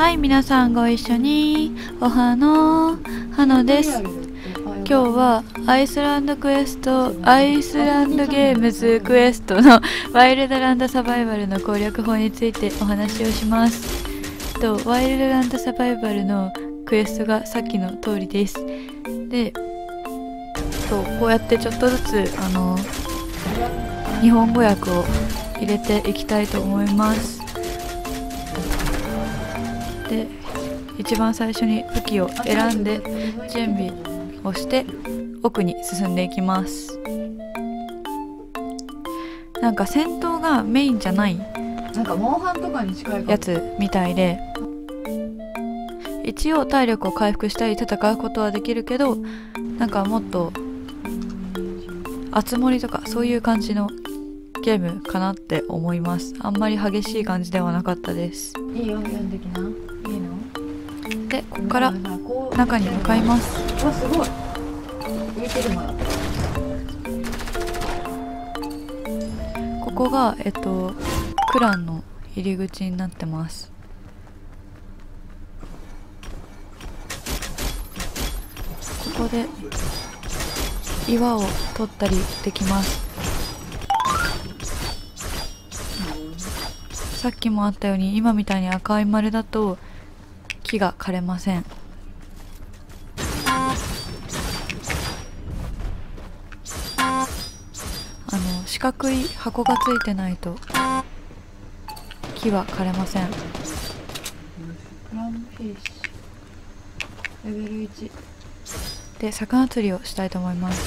はい皆さんご一緒に。おはのはのです。今日はアイスランドクエストアイスランドゲームズクエストの ワイルドランドサバイバルの攻略法についてお話をします。とワイルドランドサバイバルのクエストがさっきの通りです。でそうこうやってちょっとずつあの日本語訳を入れていきたいと思います。で一番最初に武器を選んで準備をして奥に進んでいきます。なんか戦闘がメインじゃないなんかモンハンとかに近いやつみたいで一応体力を回復したり戦うことはできるけどなんかもっと熱盛とかそういう感じのゲームかなって思います。あんまり激しい感じではなかったです。いいよ読んできなでここから中に向かいます。わすごい。浮いてるもの。ここがえっとクランの入り口になってます。ここで岩を取ったりできます。さっきもあったように今みたいに赤い丸だと木が枯れません。あの四角い箱がついてないと木は枯れません。レベル1で魚釣りをしたいと思います。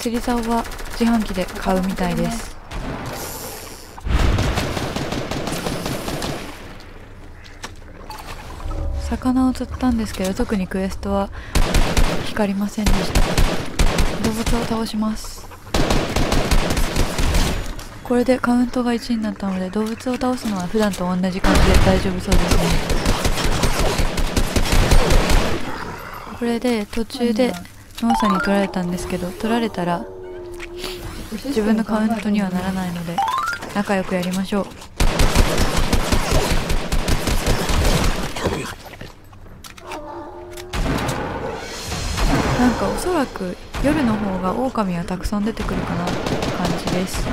釣り竿は自販機で買うみたいです魚を釣ったんですけど特にクエストは光りませんでした。動物を倒します。これでカウントが1になったので動物を倒すのは普段と同じ感じで大丈夫そうですね。これで途中でノーさんに取られたんですけど取られたら自分のカウントにはならないので仲良くやりましょう。かおそらく夜の方が狼はたくさん出てくるかなって感じです。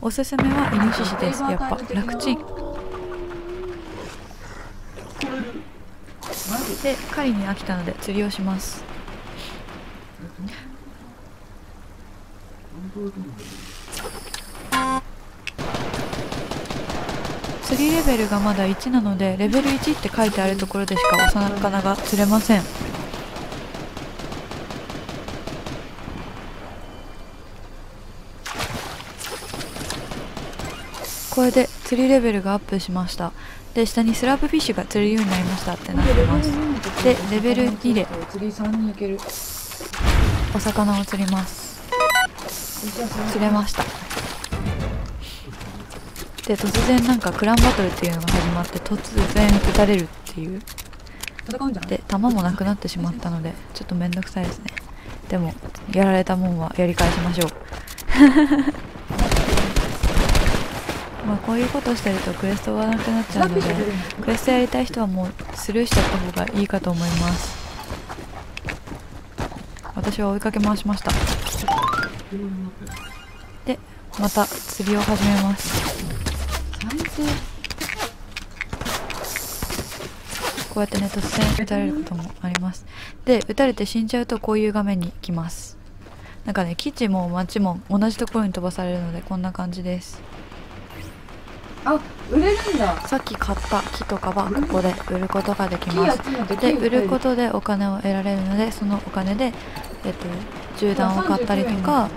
おすすめはイノシシです。やっぱ楽ちん。で狩りに飽きたので釣りをします釣りレベルがまだ1なのでレベル1って書いてあるところでしかお魚が釣れませんこれで釣りレベルがアップしました。で下にスラープフィッシュが釣れるようになりましたってなってます。でレベル2でお魚を釣ります。釣れました。で突然なんかクランバトルっていうのが始まって突然撃たれるっていう。戦うんじゃない？で弾もなくなってしまったのでちょっとめんどくさいですね。でもやられたもんはやり返しましょう。まあこういうことしてるとクエストがなくなっちゃうのでクエストやりたい人はもうスルーしちゃった方がいいかと思います。私は追いかけ回しました。でまた釣りを始めますこうやってね突然撃たれることもあります。で撃たれて死んじゃうとこういう画面に来ます。なんかね基地も町も同じところに飛ばされるのでこんな感じです。あ売れるんだ。さっき買った木とかはここで売ることができます。で売ることでお金を得られるのでそのお金で、えっと、銃弾を買ったりとか、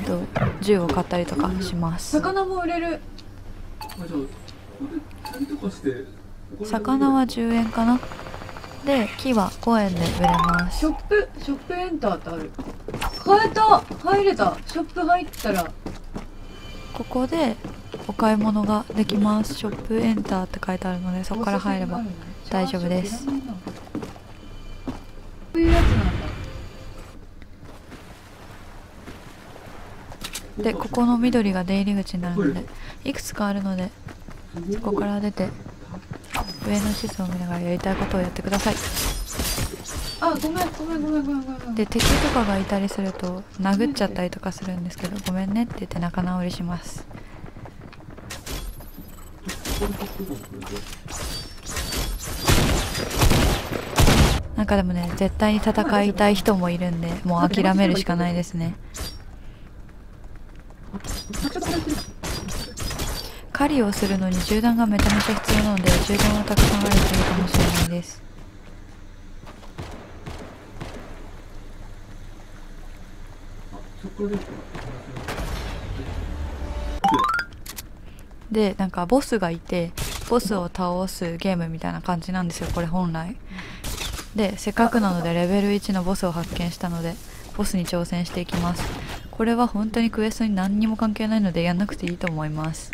えっと、銃を買ったりとかします。魚も売れる魚は10円かなで木は5円で売れますショップショップエンターってある買えた入れたショップ入ったらここでお買い物ができますショップエンターって書いてあるのでそこから入れば大丈夫ですこういうやつでここの緑が出入り口になるのでいくつかあるのでここから出て上の地図を見ながらやりたいことをやってください。あごめんごめんごめんごめんごめん。で敵とかがいたりすると殴っちゃったりとかするんですけどごめんねって言って仲直りします。なんかでもね絶対に戦いたい人もいるんでもう諦めるしかないですね狩りをするのに銃弾がめちゃめちゃ必要なので銃弾はたくさんあるといいかもしれないです。でなんかボスがいてボスを倒すゲームみたいな感じなんですよこれ本来。でせっかくなのでレベル1のボスを発見したのでボスに挑戦していきます。これは本当にクエストに何にも関係ないのでやんなくていいと思います。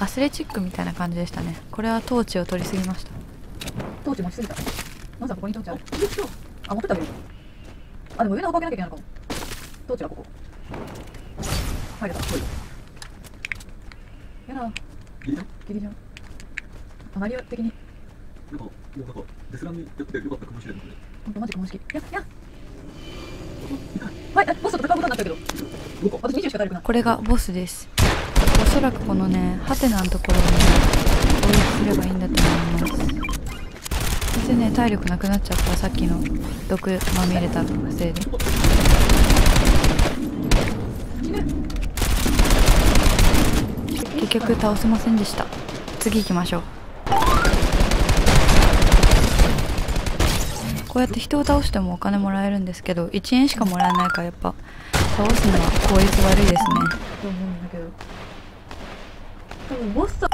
アスレチックみたいな感じでしたね。これはトーチを取りすぎました。トーチ持ちすぎた？まずはここにトーチある。あ持ってた。けどあでも上の箱開けなきゃいけないのかも。トーチはここ。入れた。やだ。ギリじゃん。あマリオ的に。なんか、もうなんか、デスランにやってよかったかもしれないので。ほんとマジかもしきやや。はいあボスと戦うことになったけど。私20しか体力ない。これがボスですおそらくこのねハテナのところに攻撃すればいいんだと思います。そしてね体力なくなっちゃったさっきの毒まみれたせいで。結局倒せませんでした。次行きましょう。こうやって人を倒してもお金もらえるんですけど1円しかもらえないからやっぱ倒すのは効率悪いですね。と思うんだけど多分ボスと。で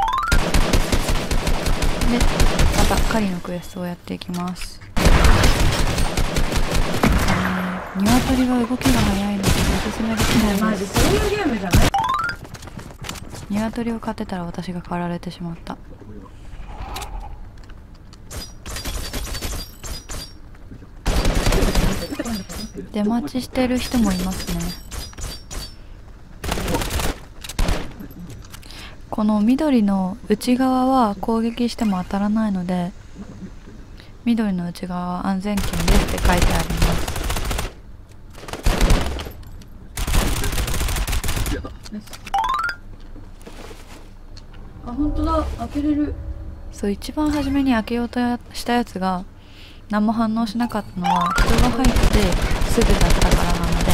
また狩りのクエストをやっていきます。うん鶏は動きが速いのでおすすめできないマジそういうゲームじゃない？鶏を飼ってたら私が狩られてしまった。出待ちしてる人もいますねこの緑の内側は攻撃しても当たらないので緑の内側は安全圏ですって書いてあります。あ本当だ。開けれる。そう一番初めに開けようとしたやつが何も反応しなかったのは人が入ってすぐだったからなので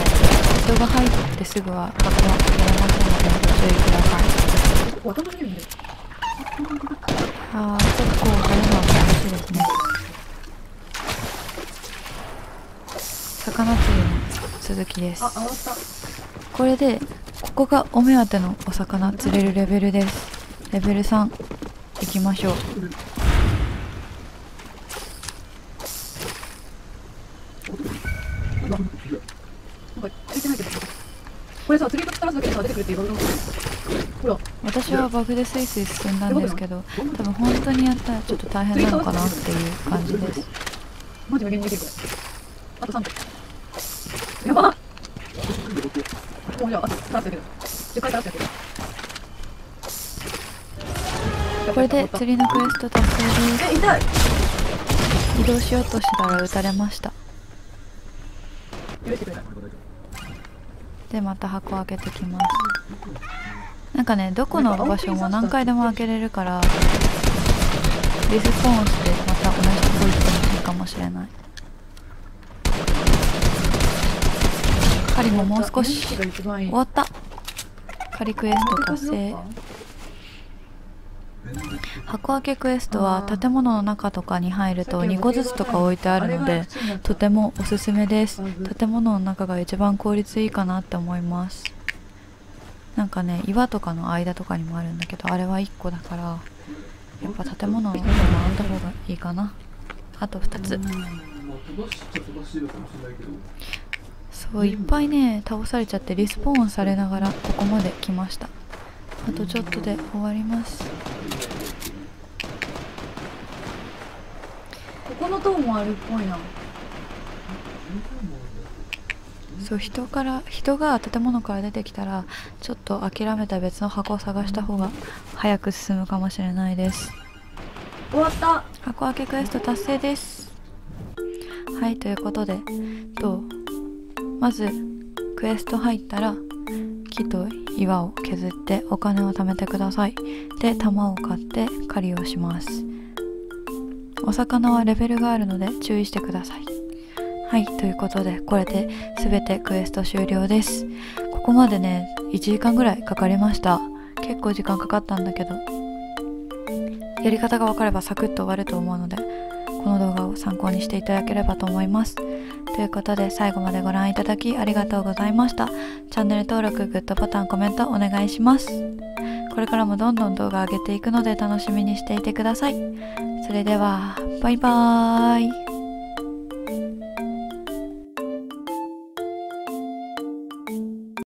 人が入ってすぐは箱は開けれませんのでご注意くださいあー結構晴れのは楽しいですね。魚釣りの続きです。これでここがお目当てのお魚釣れるレベルです。レベル3行きましょう。これさ釣りと力すだけでさ出てくるっていうバグがほら。私はバグでスイスイ進んだんですけど多分本当にやったらちょっと大変なのかなって。いう感じですマジ無限にるこれあと3個やばっもうじゃああとだけど10回だけどこれで釣りのクエスト達成ですえ痛い移動しようとしたら撃たれました許して。くれないでまた箱開けて。きますなんかねどこの場所も何回でも開けれるからリスポーンしてまた同じとこ行ってもいいかもしれない。狩りももう少し。終わった。狩りクエスト達成。箱開けクエストは建物の中とかに入ると2個ずつとか置いてあるのでとてもおすすめです。建物の中が一番効率いいかなって思いますなんかね岩とかの間とかにもあるんだけどあれは1個だからやっぱ建物の中もあった方がいいかな。あと2つ。そういっぱいね倒されちゃってリスポーンされながらここまで来ました。あとちょっとで終わります。ここの塔もあるっぽいなそう人から人が建物から出てきたらちょっと諦めた別の箱を探した方が早く進むかもしれないです。終わった。箱開けクエスト達成です。はいということでとまずクエスト入ったら木と岩を削ってお金を貯めてください。で玉を買って狩りをします。お魚はレベルがあるので注意してくださいはいということでこれで全てクエスト終了です。ここまでね1時間ぐらいかかりました。結構時間かかったんだけど。やり方が分かればサクッと終わると思うのでこの動画を参考にしていただければと思います。ということで最後までご覧いただきありがとうございました。チャンネル登録グッドボタンコメントお願いします。これからもどんどん動画上げていくので楽しみにしていてください。それではバイバーイ。